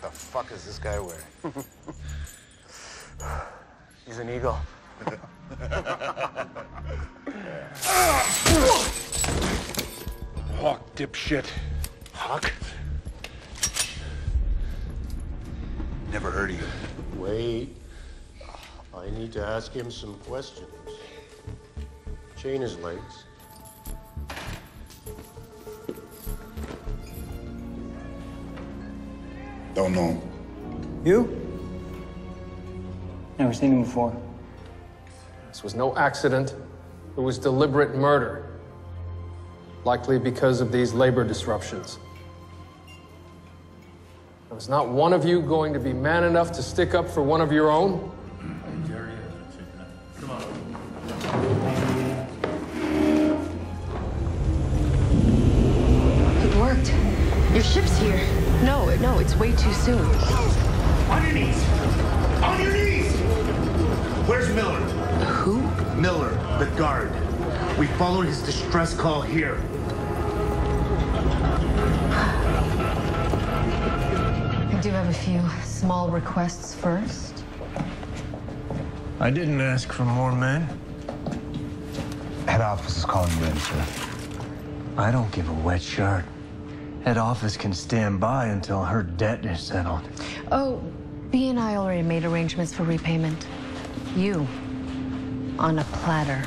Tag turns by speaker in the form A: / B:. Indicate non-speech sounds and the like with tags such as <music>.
A: What the fuck is this guy wearing? <laughs>
B: He's an eagle. <laughs>
C: Hawk, dipshit.
B: Hawk?
A: Never heard of you.
D: Wait. I need to ask him some questions. Chain his legs.
A: Don't know.
E: You? Never seen him before.
F: This was no accident. It was deliberate murder. Likely because of these labor disruptions. Now, is not one of you going to be man enough to stick up for one of your own? Come on.
G: It worked. Your ship's here. No, no, it's way too soon.
H: On your knees! On your knees! Where's Miller?
G: Who?
H: Miller, the guard. We followed his distress call here.
G: I do have a few small requests first.
B: I didn't ask for more men.
I: Head office is calling you in, sir.
B: I don't give a wet shirt. Head office can stand by until her debt is settled.
G: Oh, B and I already made arrangements for repayment. You. On a platter.